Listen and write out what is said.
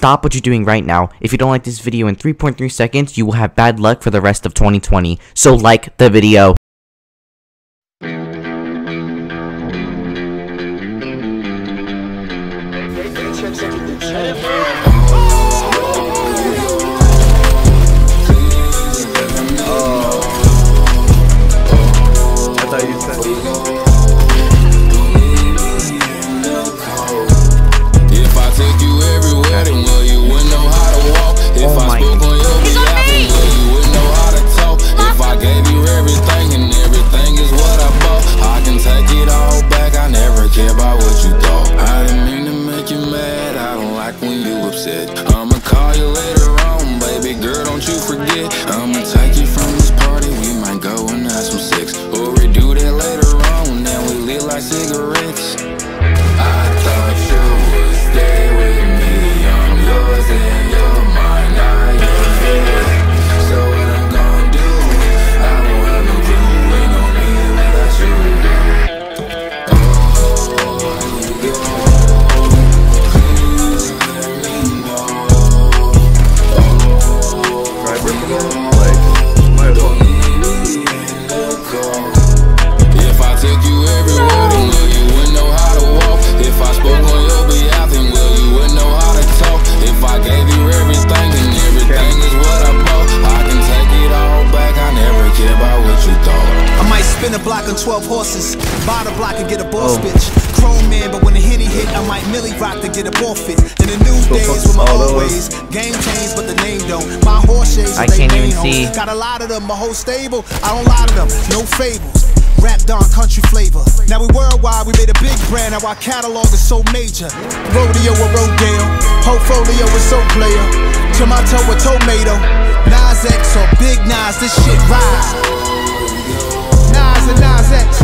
stop what you're doing right now. If you don't like this video in 3.3 seconds, you will have bad luck for the rest of 2020. So like the video. Call you later on, baby girl. Don't you forget. I'ma take you from this party. We might go and have some sex, or we do that later on. Then we lit like cigarettes. Spin a block on 12 horses, buy the block and get a boss Oh. bitch. Chrome man, but when the henny hit, I might Milly Rock to get a ball fit. In the new So days with my old ways, game changed, but the name don't. My horse shades, I can't even see. Got a lot of them, my whole stable. I don't lie to them, no fables. Rap Don country flavor. Now we worldwide, we made a big brand. Now our catalog is so major. Rodeo or Rodeo, portfolio is so player. Tomato or tomato. Nas X or Big Nas, this shit ride the Nas X.